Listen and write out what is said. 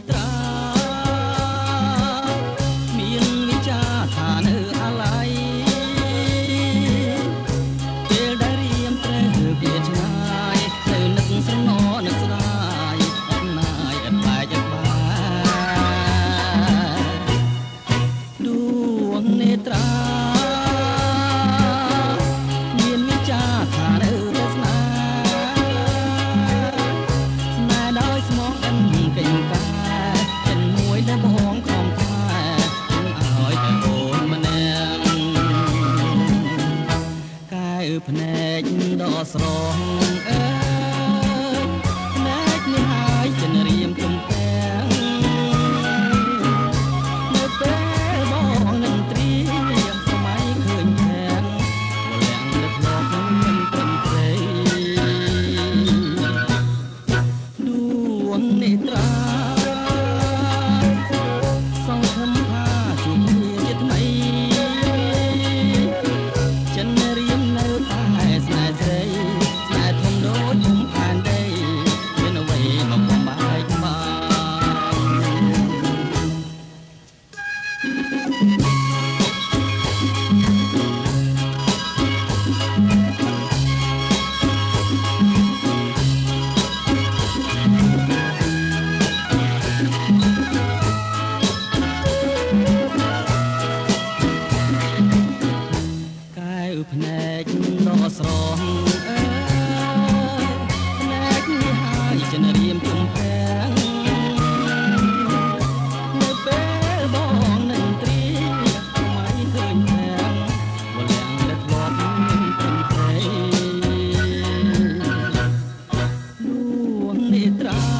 detrás. ស្រងអើ ភ្នែកដ៏ស្រស់អើភ្នែកនេះហើយចិនរៀមជុំផែងនៅពេលបងនឹងត្រីមិនឃើញផែងមកលាំងតែធ្លាប់ព្រឹងព្រៃនួននេត្រា